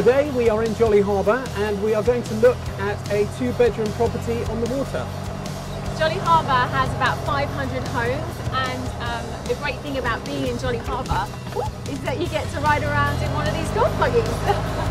Today we are in Jolly Harbour and we are going to look at a two bedroom property on the water. Jolly Harbour has about 500 homes and um, the great thing about being in Jolly Harbour is that you get to ride around in one of these golf buggies.